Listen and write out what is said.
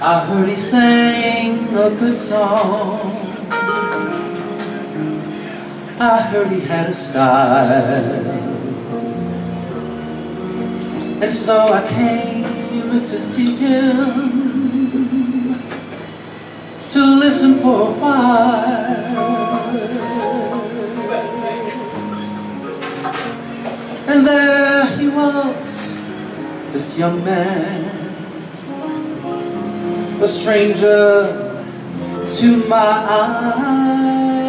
I heard he sang a good song. I heard he had a style. And so I came to see him to listen for a while. And there he was, this young man a stranger to my eyes.